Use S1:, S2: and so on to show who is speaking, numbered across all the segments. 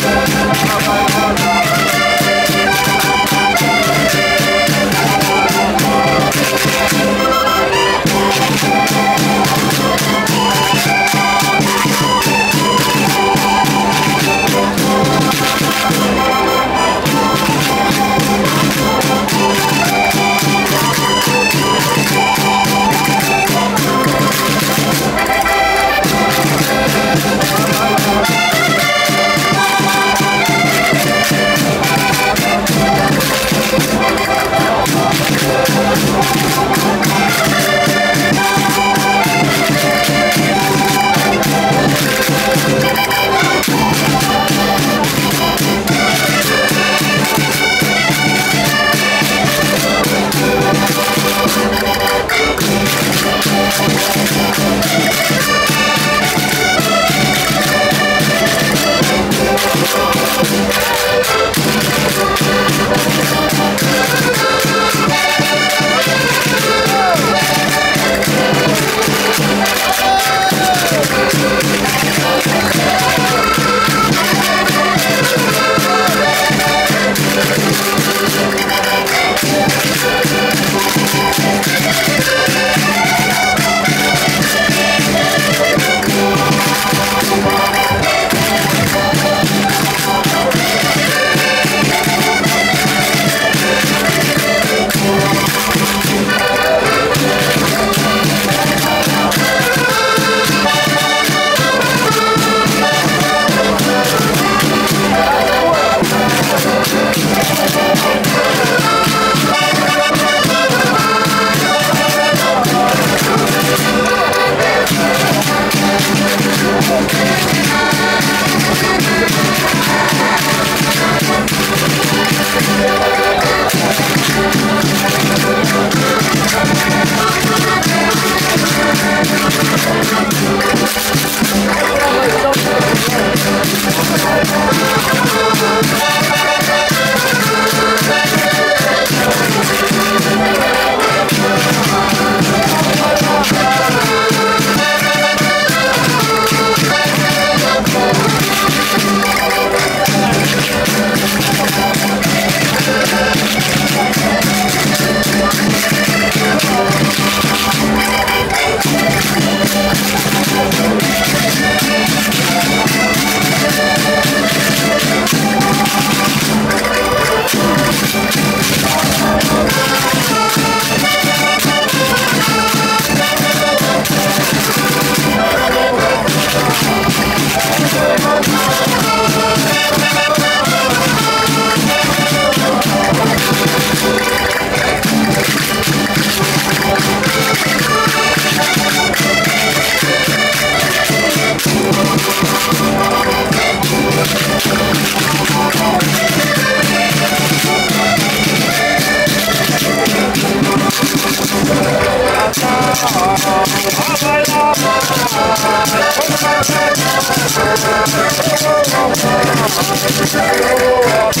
S1: Música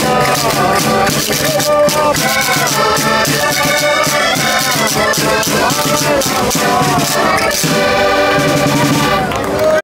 S1: Oh,